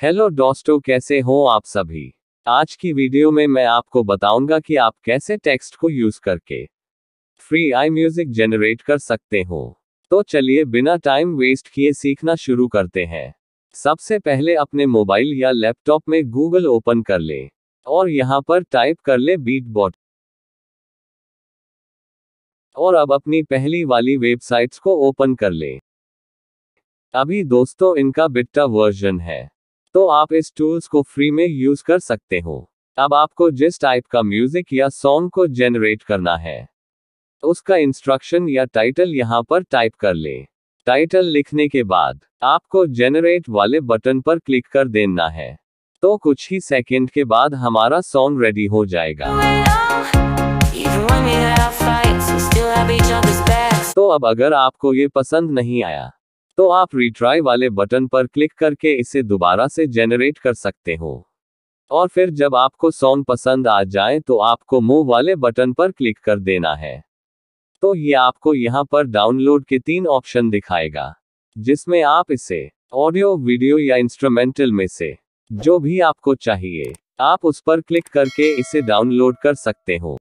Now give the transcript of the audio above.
Hello दोस्तों, कैसे हो आप सभी? आज की वीडियो में मैं आपको बताऊँगा कि आप कैसे टेक्स्ट को यूज़ करके फ्री आई म्यूज़िक जनरेट कर सकते हो। तो चलिए बिना टाइम वेस्ट किए सीखना शुरू करते हैं। सबसे पहले अपने मोबाइल या लैपटॉप में गूगल ओपन कर ले और यहाँ पर टाइप कर ले बीट बॉट और अब अपनी पहली वाली वेबसाइट्स को ओपन कर ले। अभी दोस्तों इनका बिट्टा वर्जन है। तो आप इस टूल्स को फ्री में यूज़ कर सकते हो। अब आपको जिस टाइप का म्यूज़िक या सॉन्ग को जनरेट करना है उसका इंस्ट्रक्शन या टाइटल यहाँ पर टाइप कर ले। टाइटल लिखने के बाद आपको जनरेट वाले बटन पर क्लिक कर देना है। तो कुछ ही सेकंड के बाद हमारा सॉन्ग रेडी हो जाएगा. तो अब अगर आपको ये पसंद नहीं आया तो आप रिट्राई वाले बटन पर क्लिक करके इसे दोबारा से जनरेट कर सकते हो। और फिर जब आपको सॉन्ग पसंद आ जाए तो आपको मूव वाले बटन पर क्लिक कर देना है। तो ये आपको यहाँ पर डाउनलोड के तीन ऑप्शन दिखाएगा, जिसमें आप इसे ऑडियो वीडियो या इंस्ट्रूमेंटल में से जो भी आपको चाहिए, आप उस पर क्लिक करके इसे डाउनलोड कर सकते हो।